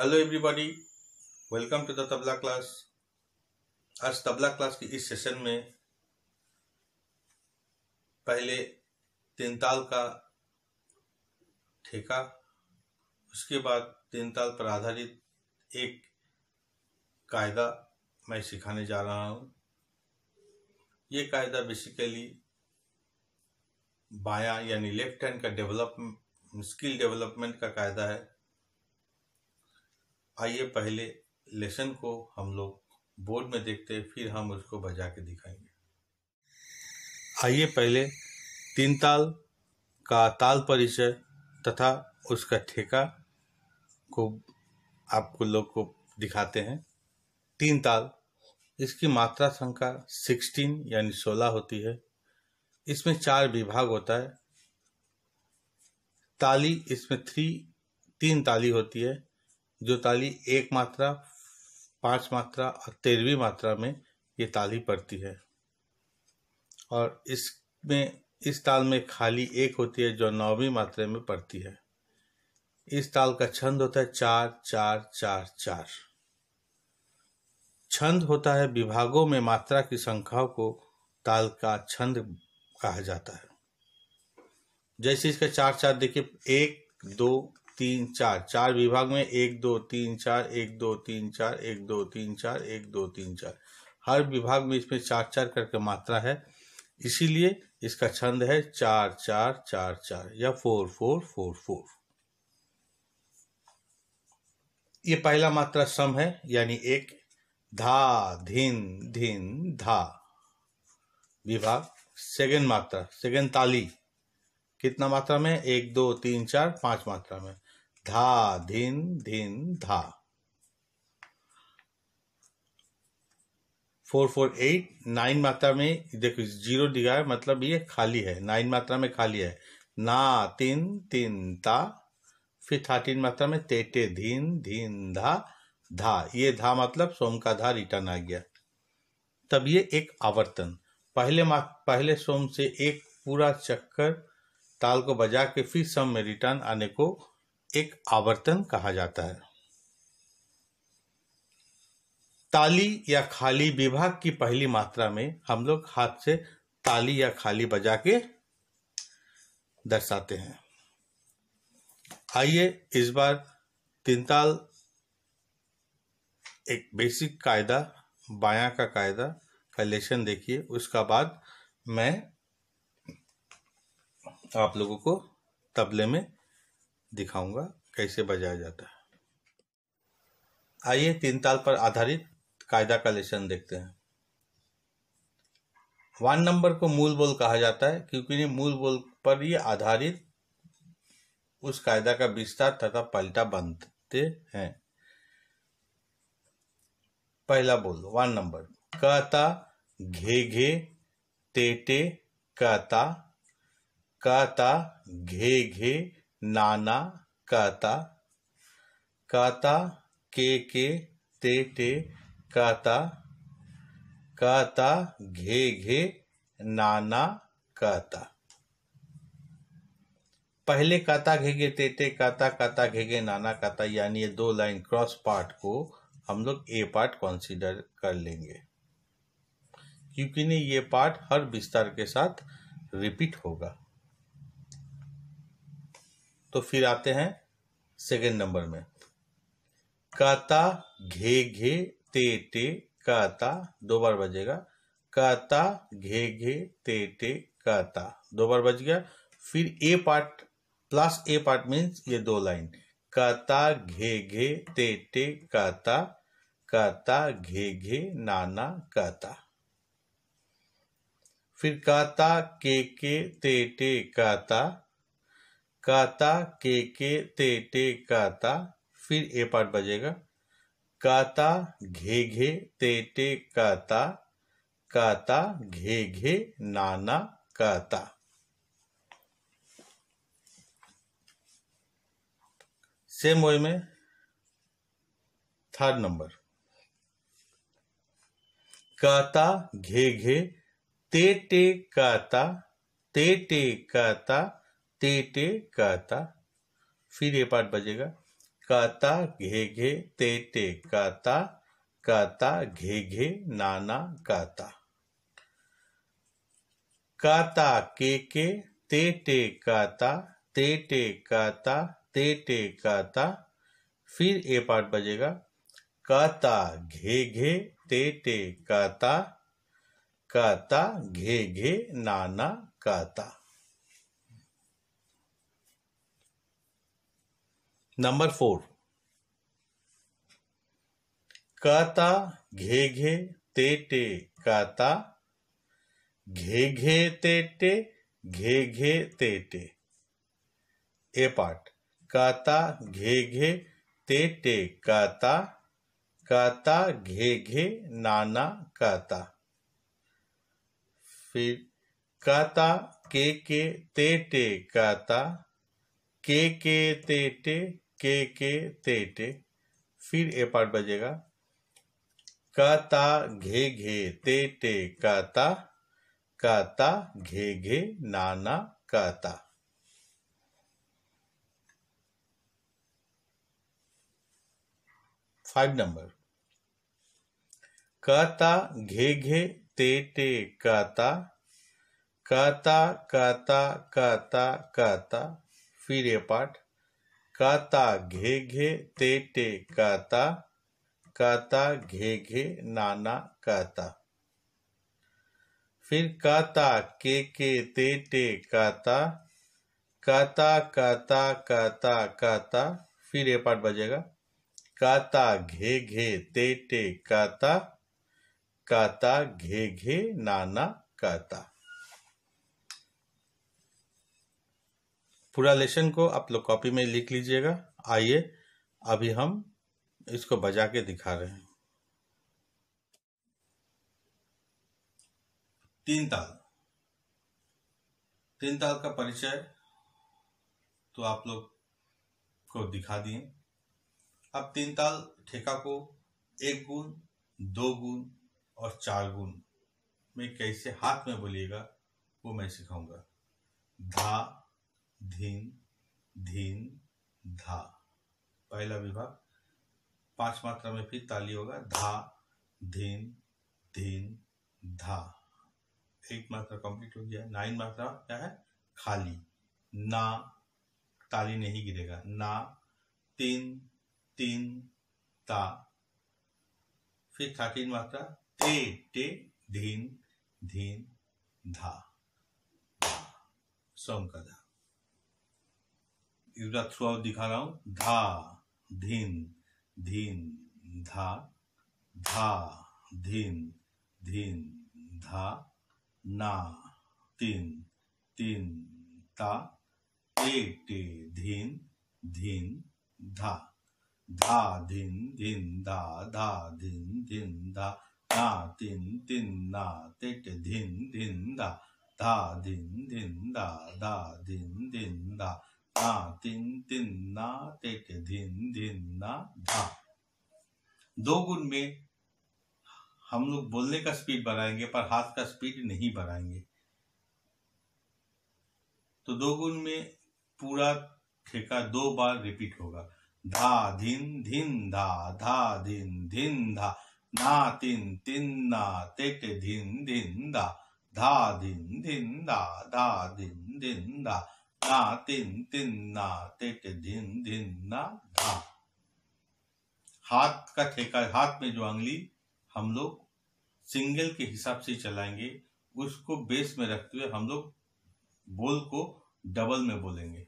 Hello everybody welcome to the tabla class आज tabla class की इस सेशन में पहले तीन ताल का ठेका, उसके बाद तीन ताल पर आधारित एक कायदा मैं सिखाने जा रहा हूँ। ये कायदा बेसिकली बायां, यानी लेफ़्ट हैंड का डेवलप स्किल डेवलपमेंट का कायदा है। आइए पहले लेसन को हम लोग बोर्ड में देखते हैं, फिर हम उसको बजा के दिखाएँगे। आइए पहले तीन ताल का ताल परिचय तथा उसका ठेका को आपको लोग को दिखाते हैं। तीन ताल, इसकी मात्रा संख्या सिक्सटीन यानी सोलह होती है। इसमें चार विभाग होता है। ताली, इसमें थ्री, तीन ताली होती है। जो ताली एक मात्रा, पाँच मात्रा और तेरहवीं मात्रा में ये ताली पड़ती है। और इसमें, इस ताल में खाली एक होती है जो नौवीं मात्रा में पड़ती है। इस ताल का छंद होता है चार चार चार चार। छंद होता है विभागों में मात्रा की संख्याओं को ताल का छंद कहा जाता है। जैसे इसका चार चार, देखिए, एक, दो तीन चार चार विभाग में एक, दो, तीन, चार, एक, दो, तीन, चार, एक, दो, तीन, चार, एक, दो, तीन, चार। हर विभाग में इसमें चार चार करके मात्रा है। इसीलिए इसका छंद है चार चार चार चार या फोर फोर फोर फोर। ये पहला मात्रा सम है, यानी एक, धा, धिन धिन, धा विभाग। सेकेंड मात्रा, सेकेंड ताली। कितना मात्रा में? एक, दो, तीन, चार, पाँच मात्रा में। धा धिन धिन धा. फोर फोर एट नाइन मात्रा में, देखो ज़ीरो दिखा है मतलब ये खाली है. नाइन मात्रा में खाली है. ना, तीन तीन, ता. फिर थर्टीन मात्रा में तेटे धीन धीन धा धा. ये धा मतलब सोम का धा रिटर्न आ गया. तब ये एक आवर्तन. पहले मा, पहले सोम से एक पूरा चक्कर ताल को बजा के फिर सम में रिटर्न आने को एक आवर्तन कहा जाता है। ताली या खाली विभाग की पहली मात्रा में हम लोग हाथ से ताली या खाली बजा के दर्शाते हैं। आइए इस बार तीन ताल एक बेसिक कायदा, बाया का कायदा का लेसन देखिए। उसका बाद मैं आप लोगों को तबले में दिखाऊँगा, कैसे बजाया जाता है। आइए तीन ताल पर आधारित कायदा का लेसन देखते हैं। वन नंबर को मूल बोल कहा जाता है, क्योंकि मूल बोल पर ही आधारित उस कायदा का विस्तार तथा पलटा बनते हैं। पहला बोल, वन नंबर कहता घे घे टेटे कहता कहता घे घे नाना, काता काता, के के, ते टे काता काता, घे घे, नाना, काता। पहले काता, घे घेगे तेते काता काता घेगे नाना, काता, यानी ये दो लाइन क्रॉस पार्ट को हम लोग ए पार्ट कंसीडर कर लेंगे। क्योंकि नहीं, ये पार्ट हर विस्तार के साथ रिपीट होगा। तो फिर आते हैं सेकेंड नंबर में। काता घे घे ते टे काता, दो बार बजेगा। काता घे घे ते टे काता, दो बार बज गया। फिर A part plus A part means ये दो लाइन काता घे घे ते टे काता काता घे घे, नाना, काता। फिर काता के के, ते टे काता काता, के के, ते टे काता, फिर ए पार्ट बजेगा। काता, घे घे, ते टे काता काता, घे घे, नाना, काता। सेम वे में थर्ड नंबर काता, घे घे, ते टे काता, ते टे काता ते टे कहता फिर ये पार्ट बजेगा। काता घे घे ते ते काता काता घे घे नाना काता। काता के के ते टे काता ते टे काता ते ते काता। फिर ए पार्ट बजेगा। काता घे घे ते टे काता काता घे घे नाना काता। नंबर फोर काता घे घे ते ते काता घे घे ते ते घे घे ते ते ए पार्ट काता घे घे ते ते काता काता घे घे नाना काता फिर काता के के ते ते काता के के ते ते के के, ते ते फिर ए पार्ट बजेगा। काता घे घे, ते ते काता काता घे घे नाना काता फाइव नंबर। काता घे घे, ते ते काता काता काता काता काता फिर ये पाठ काता घे घे ते ते काता काता घे घे नाना काता। फिर काता के के ते ते काता काता काता काता काता, फिर ये पाठ बजेगा। काता घे घे ते ते काता काता घे घे नाना काता। पूरा लेसन को आप लोग कॉपी में लिख लीजिएगा। आइए, अभी हम इसको बजा के दिखा रहे हैं। तीन ताल। तीन ताल का परिचय तो आप लोग को दिखा दिए। अब तीन ताल ठेका को एक गुण, दो गुण और चार गुण में कैसे हाथ में बोलिएगा वो मैं सिखाऊँगा। धा धीन धीन, धा। पहला विभाग, पाँच मात्रा में फिर ताली होगा, धा, धीन धीन, धा। एक मात्रा कंप्लीट हो गया। नाइन मात्रा क्या है? खाली। ना, ताली नहीं गिरेगा। ना, तीन तीन, ता। फिर थर्टीन मात्रा, ते टे धीन धीन, धा। सॉन्ग का धा इधर थ्रू आउट दिखा रहा हूँ। धा, धीन धीन, धा धा, धीन धीन, धा, ना, तीन तीन, ता टे टे धीन धीन, धा धा, धीन, धिन धा धा, धिन धिन धा ना, तिन तिन, ना, तिट, धिन धिन धा धा, धिन धिन धा धा, धिन धिन धा ना तिन तिन ना तिट धिन धिन ना धा दो गुण में हम लोग बोलने का स्पीड बढ़ाएँगे, पर हाथ का स्पीड नहीं बढ़ाएँगे। तो दो गुण में पूरा ठेका दो बार रिपीट होगा। धा, धिन धिन, धा धा, धिन धिन, धा। ना, तिन तिन, ना तेट धिन धिन, धा। धा, धिन धिन, धा धा, धिन धिन, धा। ना तिन तिन ना तेट धिन धिन ना धा हाथ का ठेका हाथ में जो अंगली हम लोग सिंगल के हिसाब से चलाएँगे उसको बेस में रखते हुए हम लोग बोल को डबल में बोलेंगे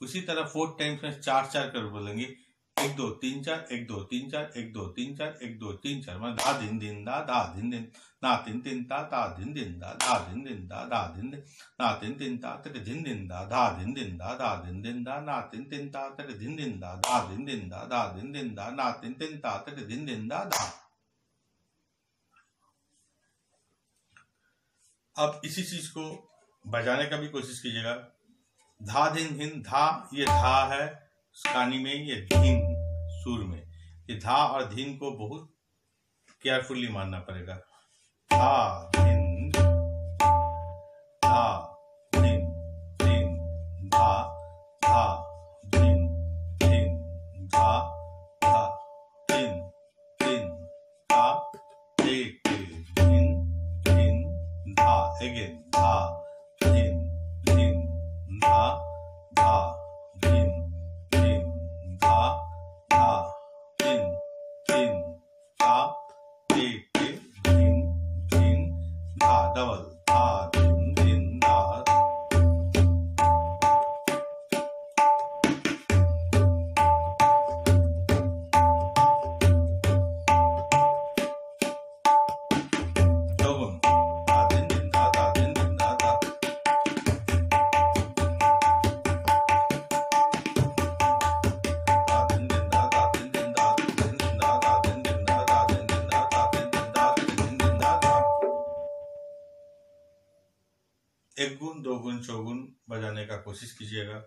उसी तरह फोर्थ टाइम्स में चार चार कर बोलेंगे एक दो तीन चार एक दो तीन चार एक दो तीन चार एक दो तीन चार मैं धा दिन दिन दा धा दिन दिन ना तीन तीन ता ता दिन दिन दा धा दिन दिन दा धा दिन दिन ना तीन तीन ता तेरे दिन दिन दा धा दिन दिन दा धा दिन दिन दा ना तीन तीन ता तेरे दिन दिन दा धा दिन दिन दा धा दिन दिन दा ना तीन तीन ता तेरे दिन दिन दा धा अब इसी चीज़ को बजाने का भी कोशिश कीजिएगा धा धिन धिन धा ये धा है स्कानी में या धीन सुर में। ये धा और धीन को बहुत केयरफुली मानना पड़ेगा। धा, धीन धा, धीन धीन, धा धा, धीन धीन, धा धा, धीन धीन, धा ते धीन धीन, धा अगेन धा। एक गुण, दो गुण चौगुन बजाने का कोशिश कीजिएगा।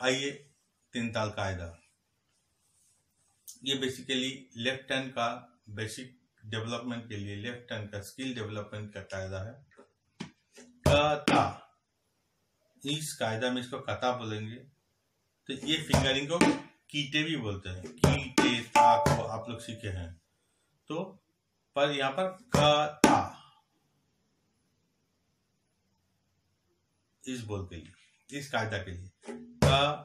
आइए तीन ताल कायदा ये बेसिकली लेफ़्ट हैंड का बेसिक डेवलपमेंट के लिए लेफ़्ट हैंड का स्किल डेवलपमेंट का कायदा है। कता। इस कायदा में इसको कता बोलेंगे। तो ये फिंगरिंग को कीटे भी बोलते हैं। कीटे ता को आप लोग सीखे हैं। तो पर यहाँ पर कता। इस बोल के लिए, इस कायदा के लिए। आ।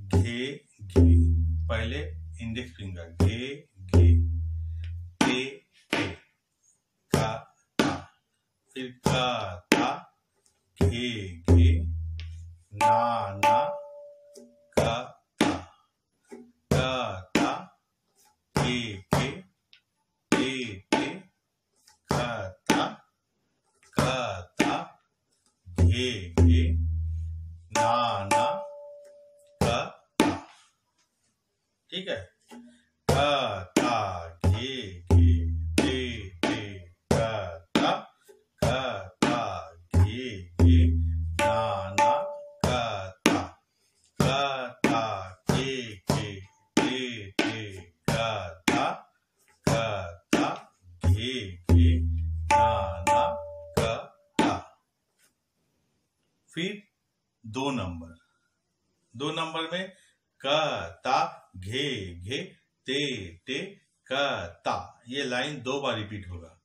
घे घे। पहले इंडेक्स फिंगर घे घे। ते ते का ता फिर का ता घे घे। ना ना। दो नंबर। दो नंबर में क, ता, घे घे, ते ते, क, ता। ये लाइन दो बार रिपीट होगा।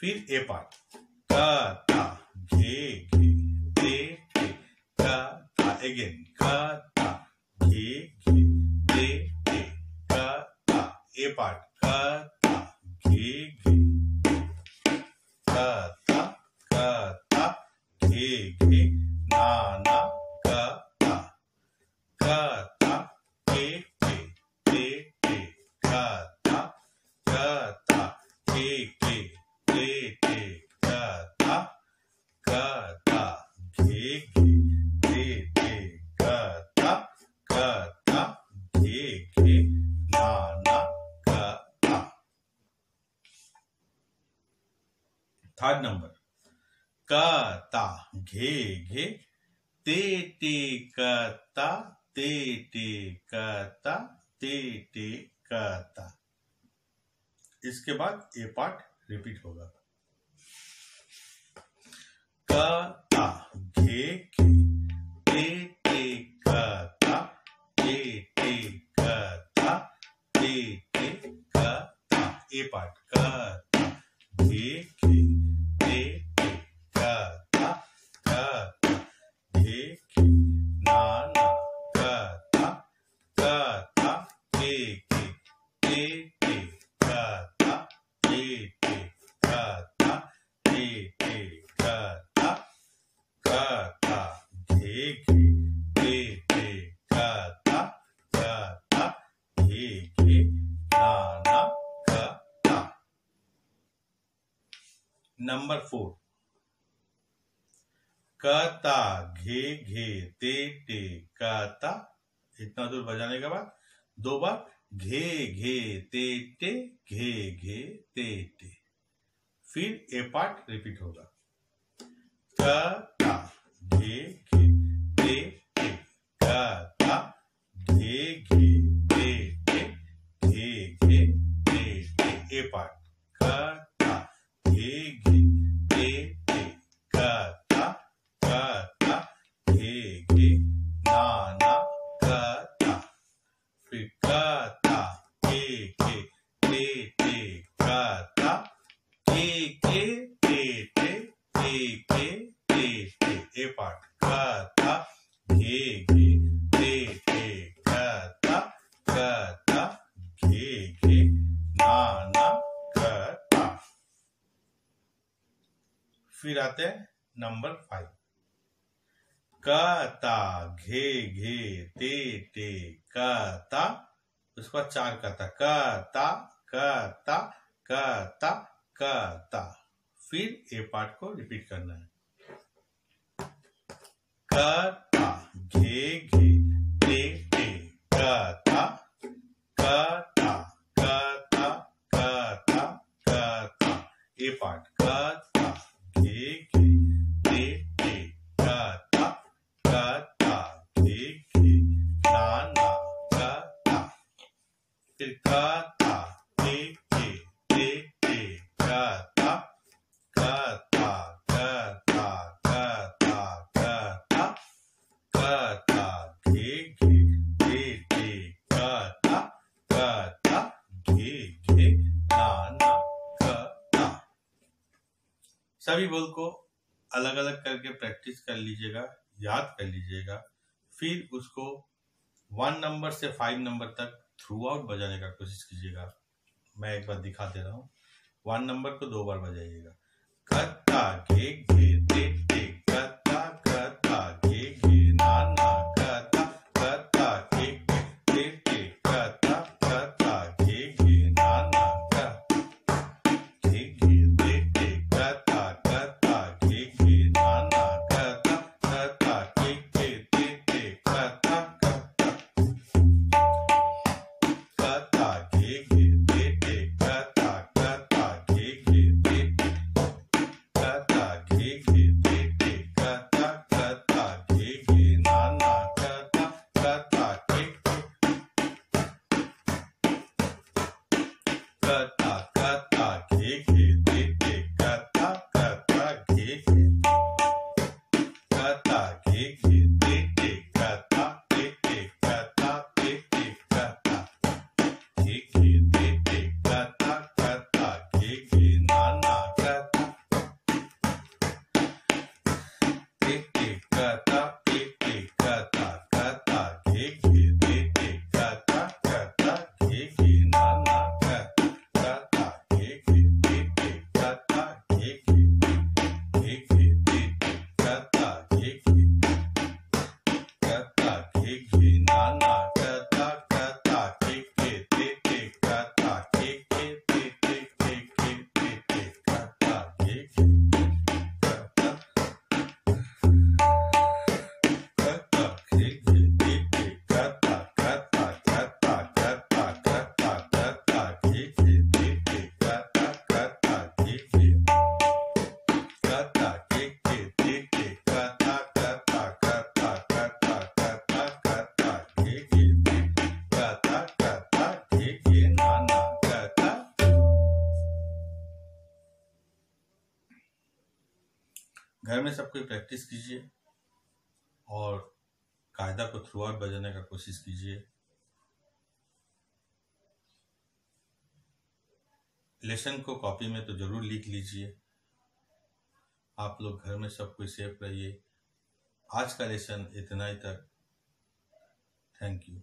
फिर ए पार्ट। क, ता, घे घे, ते ते, क, ता। अगेन क, ता, घे घे, ते ते, क, ता। A part. क, ता, घे घे क ते ते क ता क ता घे घे ते ते ता क ता घे घे ना ना ता थर्ड नंबर क ता घे घे ते ते क ता ते ते क ता ते ते ता इसके बाद ये पार्ट रिपीट होगा। का ता घे के ते नंबर फोर कता घे घे ते ते कता इतना दूर बजाने के बाद दो बार घे घे ते ते, घे घे ते ते। फिर ए पार्ट रिपीट होगा। कता घे घे ते जाते हैं नंबर फाइव क ता घे घे ते टे क ता उसके बाद चार का था क ता क ता क ता क ता फिर ए पार्ट को रिपीट करना है क ता घे घे ते टे क ता क ता क ता क ता क ता ए पार्ट क सभी बोल को अलग अलग करके प्रैक्टिस कर लीजिएगा, याद कर लीजिएगा, फिर उसको वन नंबर से फाइव नंबर तक थ्रू आउट बजाने का कोशिश कीजिएगा। मैं एक बार दिखा दे रहा हूँ। वन नंबर को दो बार बजाइएगा। कत्ता के घे घर में सब कोई प्रैक्टिस कीजिए और कायदा को थ्रू आउट बजाने का कोशिश कीजिए। लेसन को कॉपी में तो ज़रूर लिख लीजिए। आप लोग घर में सब कोई सेफ़ रहिए। आज का लेसन इतना ही तक। Thank you